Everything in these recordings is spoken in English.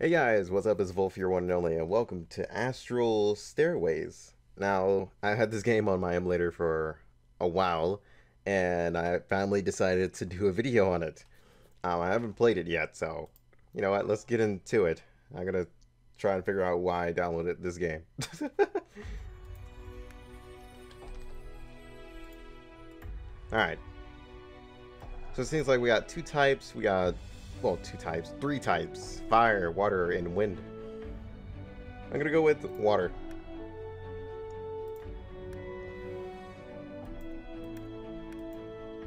Hey guys, what's up? It's Volf, your one and only, and welcome to Astral Stairways. Now, I had this game on my emulator for a while, and I finally decided to do a video on it. Um, I haven't played it yet, so, you know what, let's get into it. I'm gonna try and figure out why I downloaded this game. Alright. So it seems like we got two types, we got well, two types, three types, fire, water, and wind. I'm gonna go with water.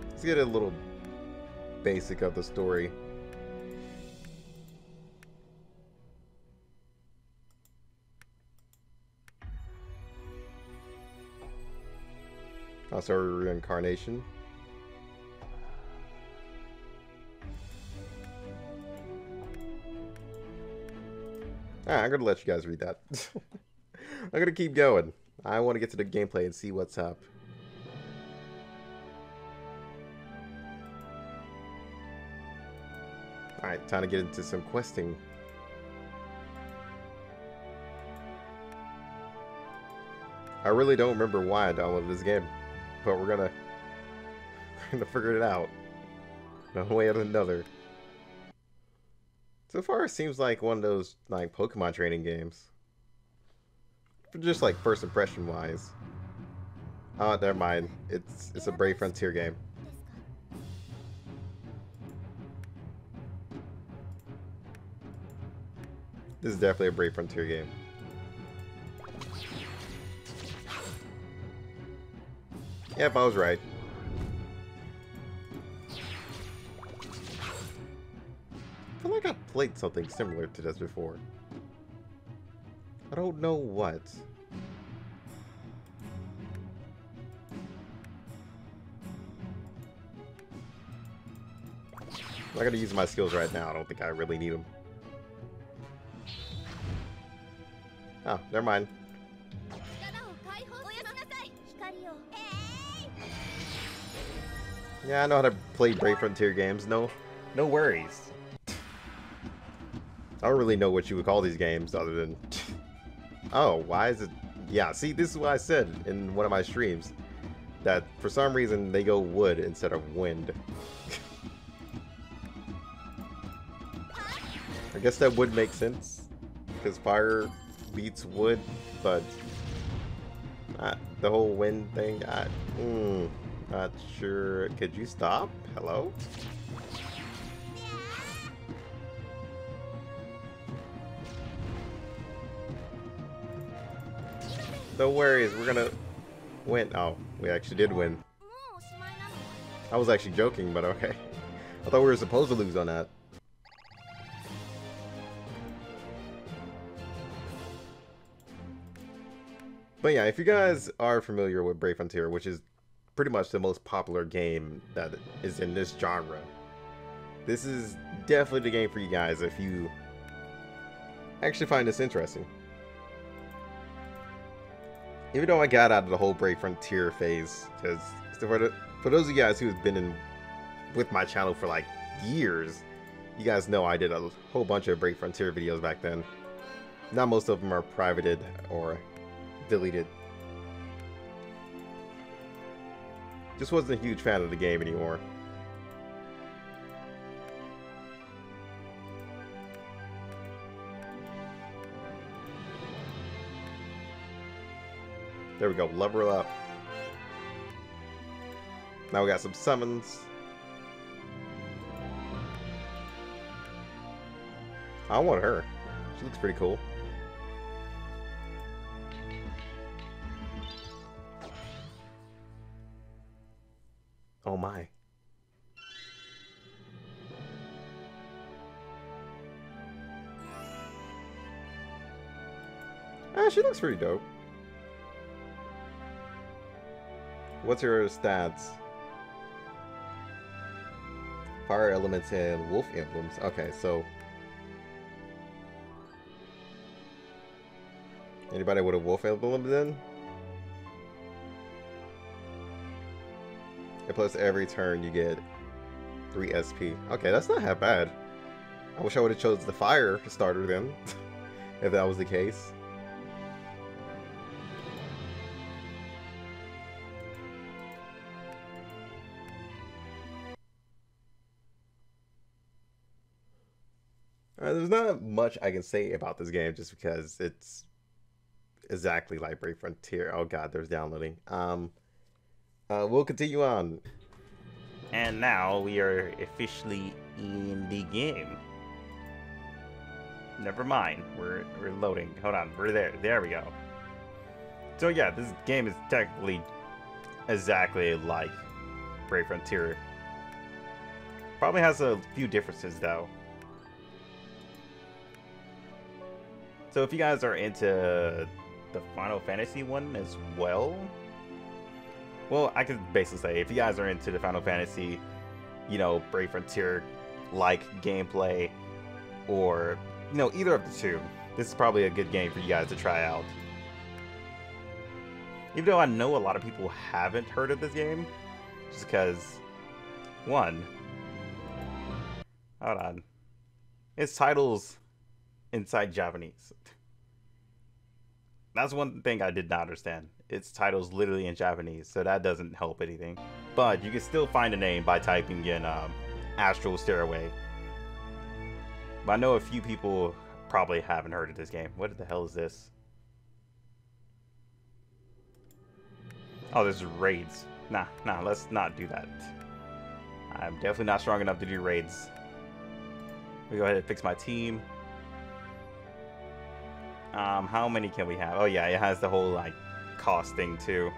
Let's get a little basic of the story. Also reincarnation. Right, I'm gonna let you guys read that. I'm gonna keep going. I want to get to the gameplay and see what's up. Alright, time to get into some questing. I really don't remember why I downloaded this game, but we're gonna, we're gonna figure it out. One way or another. So far, it seems like one of those like Pokemon training games. Just like first impression wise. Oh, never mind. It's it's a Brave Frontier game. This is definitely a Brave Frontier game. Yep, I was right. Played something similar to this before. I don't know what. I'm not gonna use my skills right now. I don't think I really need them. Oh, ah, never mind. Yeah, I know how to play Brave Frontier games. No, no worries. I don't really know what you would call these games other than... oh, why is it... Yeah, see, this is what I said in one of my streams. That for some reason they go wood instead of wind. I guess that would make sense. Because fire beats wood, but... Uh, the whole wind thing, I... Mm, not sure. Could you stop? Hello? No worries, we're gonna win. Oh, we actually did win. I was actually joking, but okay. I thought we were supposed to lose on that. But yeah, if you guys are familiar with Brave Frontier, which is pretty much the most popular game that is in this genre, this is definitely the game for you guys if you actually find this interesting even though I got out of the whole Brave Frontier phase, because for, for those of you guys who have been in with my channel for like years, you guys know I did a whole bunch of Brave Frontier videos back then. Not most of them are privated or deleted. Just wasn't a huge fan of the game anymore. There we go, level up. Now we got some summons. I want her. She looks pretty cool. Oh my. Ah, she looks pretty dope. What's your stats? Fire elements and wolf emblems. Okay, so... Anybody with a wolf emblem then? And plus every turn you get 3 SP. Okay, that's not half bad. I wish I would have chose the fire starter then, if that was the case. Not much I can say about this game just because it's exactly like Brave Frontier. Oh god, there's downloading. Um, uh, we'll continue on. And now we are officially in the game. Never mind, we're we're loading. Hold on, we're there. There we go. So yeah, this game is technically exactly like Brave Frontier. Probably has a few differences though. So if you guys are into the Final Fantasy one as well, well, I could basically say if you guys are into the Final Fantasy, you know, Brave Frontier like gameplay, or you know, either of the two, this is probably a good game for you guys to try out. Even though I know a lot of people haven't heard of this game, just because, one, hold on, its titles inside Japanese. That's one thing I did not understand. Its title's literally in Japanese, so that doesn't help anything. But you can still find a name by typing in um, Astral Stairway. But I know a few people probably haven't heard of this game. What the hell is this? Oh, there's raids. Nah, nah, let's not do that. I'm definitely not strong enough to do raids. We go ahead and fix my team. Um, how many can we have? Oh yeah, it has the whole like cost thing too.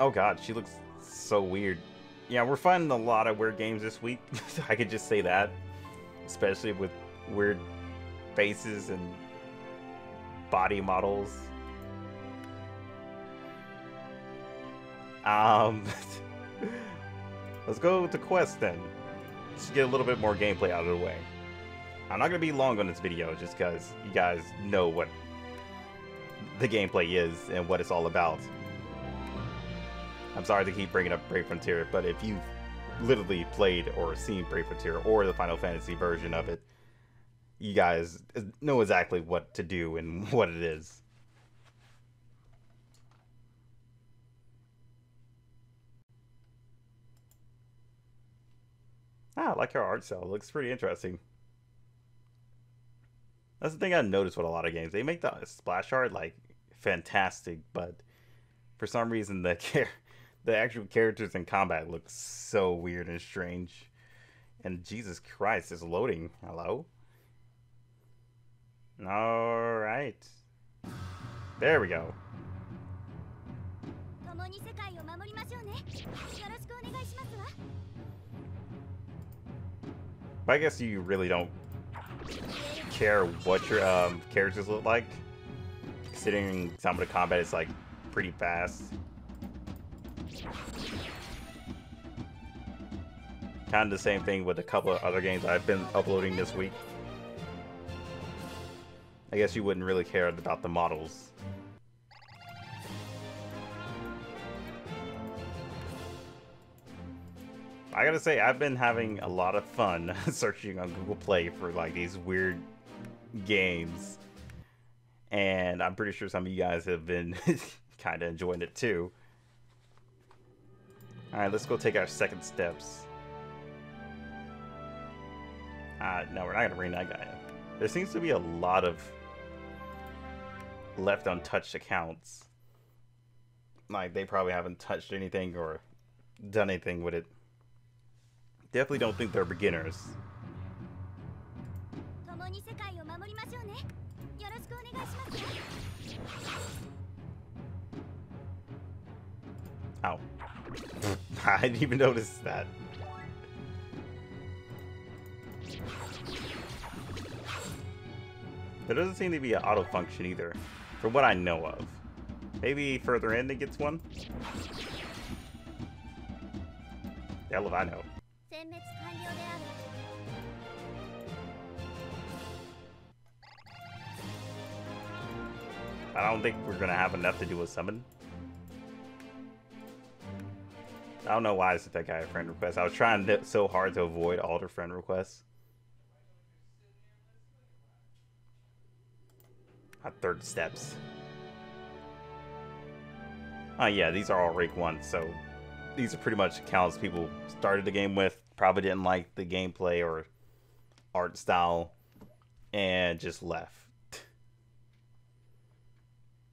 Oh god, she looks so weird. Yeah, we're finding a lot of weird games this week. I could just say that. Especially with weird faces and body models. Um, let's go to Quest then. Let's get a little bit more gameplay out of the way. I'm not going to be long on this video just because you guys know what the gameplay is and what it's all about. I'm sorry to keep bringing up Brave Frontier, but if you've literally played or seen Brave Frontier or the Final Fantasy version of it, you guys know exactly what to do and what it is. Ah, I like her art style. It looks pretty interesting. That's the thing I noticed with a lot of games. They make the splash art like fantastic, but for some reason the care the actual characters in combat look so weird and strange. And Jesus Christ, it's loading. Hello? Alright. There we go. But I guess you really don't care what your um, characters look like, considering some of the combat is like pretty fast. Kind of the same thing with a couple of other games I've been uploading this week. I guess you wouldn't really care about the models. I gotta say, I've been having a lot of fun searching on Google Play for like these weird games. And I'm pretty sure some of you guys have been kind of enjoying it too. Alright, let's go take our second steps. Uh, no, we're not going to bring that guy. There seems to be a lot of left untouched accounts. Like, they probably haven't touched anything or done anything with it. Definitely don't think they're beginners. Ow. I didn't even notice that. There doesn't seem to be an auto function either, from what I know of. Maybe further in it gets one? Hell if I know. I don't think we're gonna have enough to do a summon. I don't know why I sent that guy a friend request. I was trying so hard to avoid all the friend requests. Third steps. Oh yeah, these are all rank 1, so these are pretty much accounts people started the game with, probably didn't like the gameplay or art style, and just left.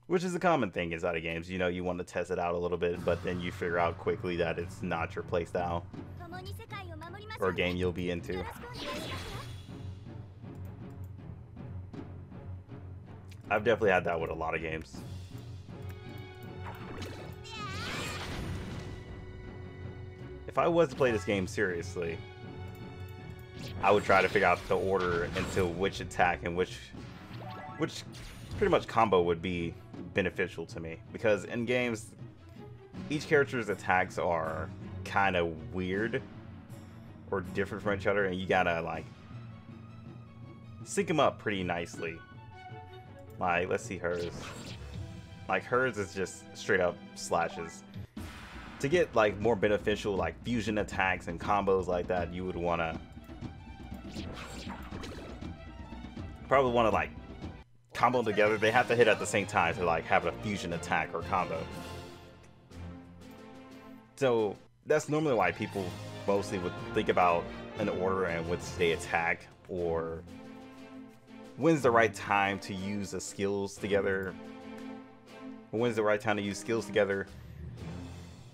Which is a common thing inside of games. You know, you want to test it out a little bit, but then you figure out quickly that it's not your playstyle or game you'll be into. I've definitely had that with a lot of games. If I was to play this game seriously, I would try to figure out the order into which attack and which which pretty much combo would be beneficial to me. Because in games each character's attacks are kind of weird or different from each other and you gotta like sync them up pretty nicely. Like let's see hers. Like hers is just straight up slashes. To get like more beneficial like fusion attacks and combos like that you would want to probably want to like combo together, they have to hit at the same time to like have a fusion attack or combo. So that's normally why people mostly would think about an order and which they attack or when's the right time to use the skills together. When's the right time to use skills together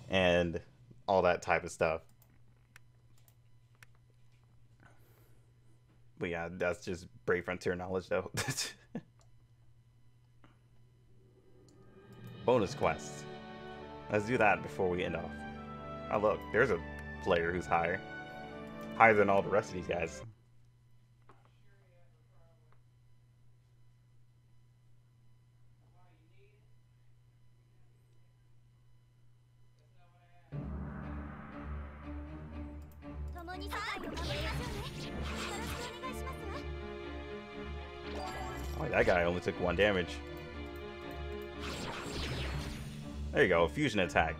and all that type of stuff. But yeah, that's just Brave Frontier knowledge though. bonus quests. Let's do that before we end off. Oh look, there's a player who's higher. Higher than all the rest of these guys. Oh, that guy only took one damage. There you go, fusion attack.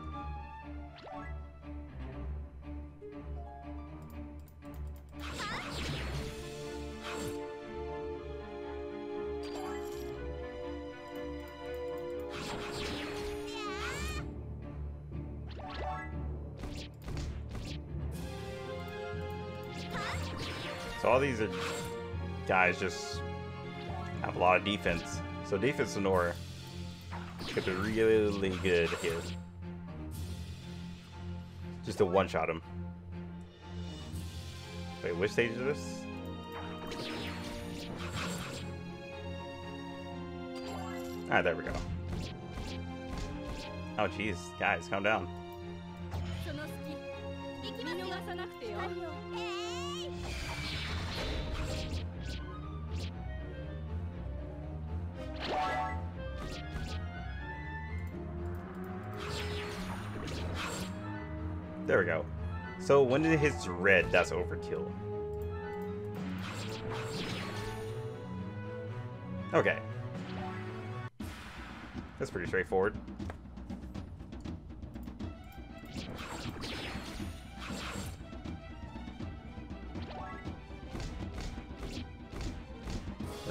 So all these are guys just have a lot of defense. So defense Sonora could be really good here. Just to one-shot him. Wait, which stage is this? Ah, there we go. Oh, jeez. Guys, calm down. There we go. So when it hits red, that's overkill. Okay. That's pretty straightforward.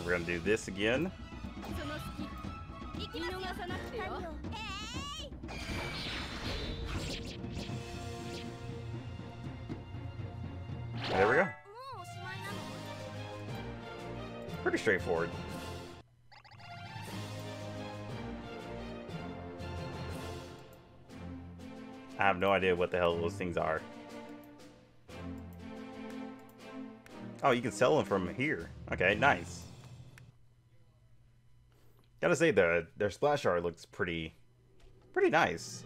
We're gonna do this again. There we go. Mm, pretty straightforward. I have no idea what the hell those things are. Oh, you can sell them from here. Okay, nice. Gotta say, the their splash art looks pretty, pretty nice.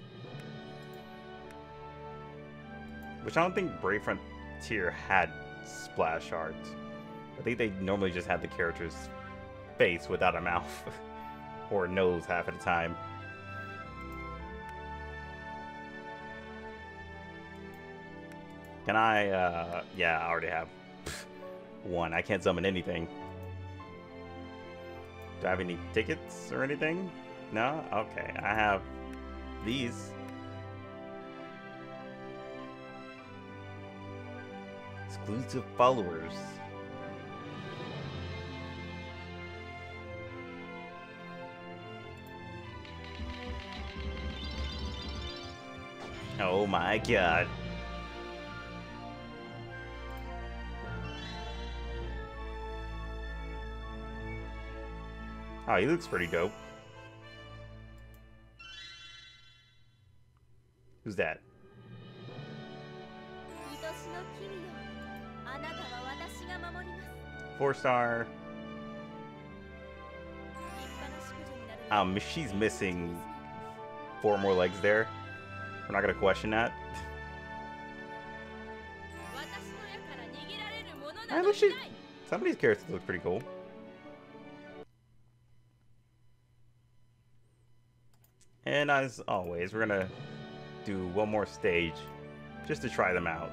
Which I don't think Brave Frontier had splash art. I think they normally just had the character's face without a mouth or nose half at a time. Can I, uh, yeah, I already have one. I can't summon anything. Do I have any tickets or anything? No? Okay, I have these. Exclusive followers. Oh my god. Oh, he looks pretty dope. Who's that? Four star. Um, she's missing four more legs there. We're not gonna question that. Alright, let's shoot. Some characters look pretty cool. And as always, we're gonna do one more stage just to try them out.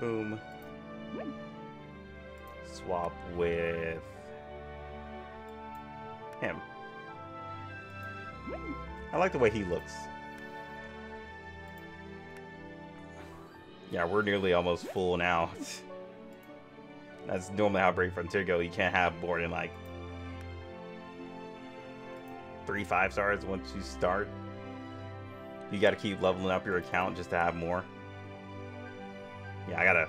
Boom. Swap with him. I like the way he looks. Yeah, we're nearly almost full now. That's normally how Brave Frontier go. You can't have more than like three five stars once you start. You got to keep leveling up your account just to have more. Yeah, I got a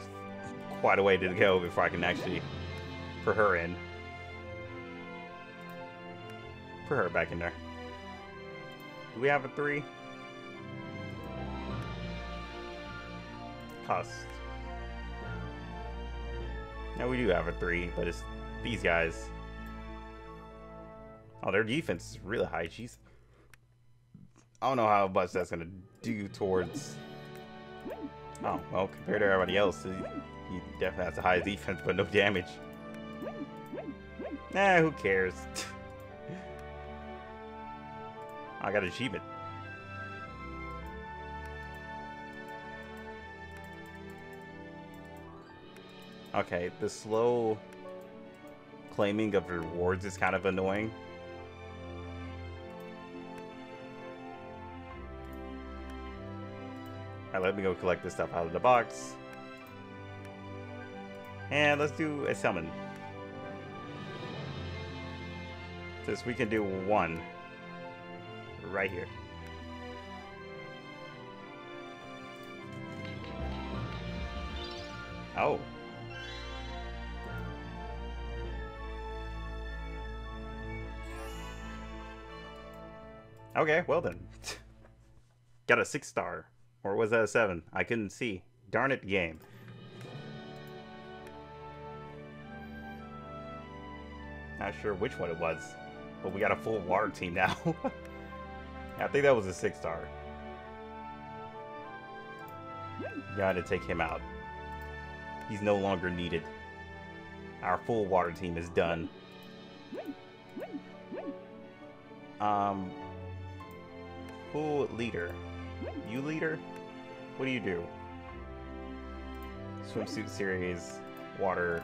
quite a way to go before I can actually put her in. Put her back in there. Do we have a three? Cost. No, we do have a three, but it's these guys. Oh, their defense is really high. Jeez. I don't know how much that's going to do towards... Oh, well, compared to everybody else, he, definitely has a high defense, but no damage. Nah, who cares? I got achievement. Okay, the slow claiming of rewards is kind of annoying. Alright, let me go collect this stuff out of the box. And let's do a summon. This we can do one. Right here. Oh. Okay, well then. Got a six star. Or was that a seven? I couldn't see. Darn it, game. Not sure which one it was. But we got a full water team now. I think that was a six star. Gotta take him out. He's no longer needed. Our full water team is done. Um, full leader. You leader? What do you do? Swimsuit series, water.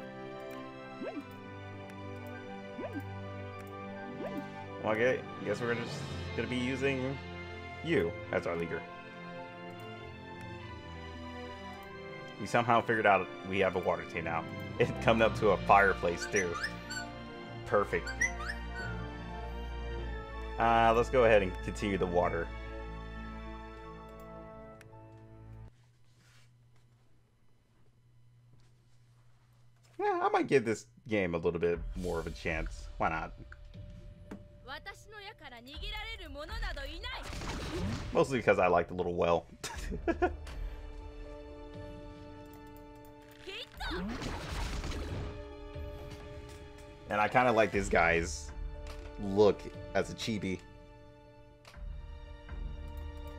Well, I guess we're just gonna be using you as our leader. We somehow figured out we have a water team now. It coming up to a fireplace too. Perfect. Uh, let's go ahead and continue the water. Yeah, I might give this game a little bit more of a chance. Why not? Mostly because I like the little well. and I kind of like this guy's look as a chibi.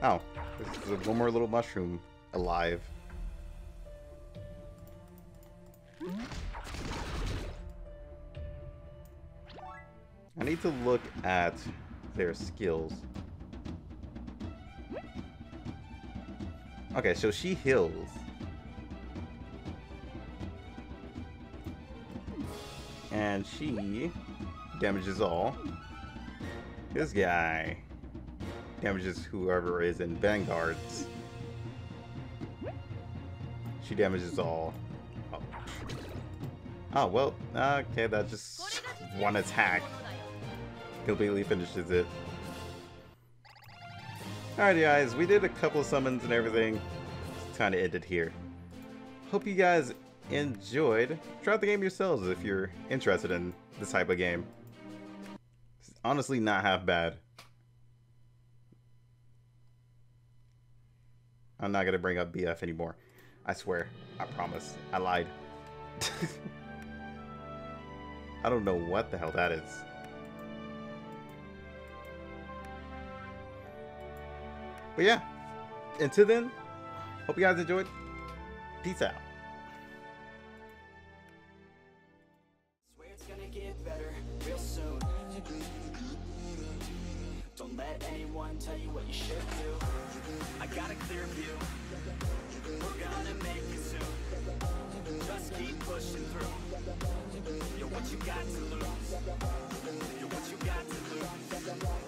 Oh, there's one more little mushroom alive. I need to look at their skills. Okay, so she heals. And she damages all. This guy damages whoever is in vanguards. She damages all. Oh, oh well, okay, that's just one attack completely finishes it. Alright guys, we did a couple summons and everything. Kind of ended here. Hope you guys enjoyed. Try out the game yourselves if you're interested in this type of game. It's honestly not half bad. I'm not gonna bring up BF anymore. I swear. I promise. I lied. I don't know what the hell that is. But yeah, until then, hope you guys enjoyed. Peace out. Tell you what you should do. I got a clear view. We're gonna make it soon. Just keep pushing through. You're what you got to lose. You're what you got to lose.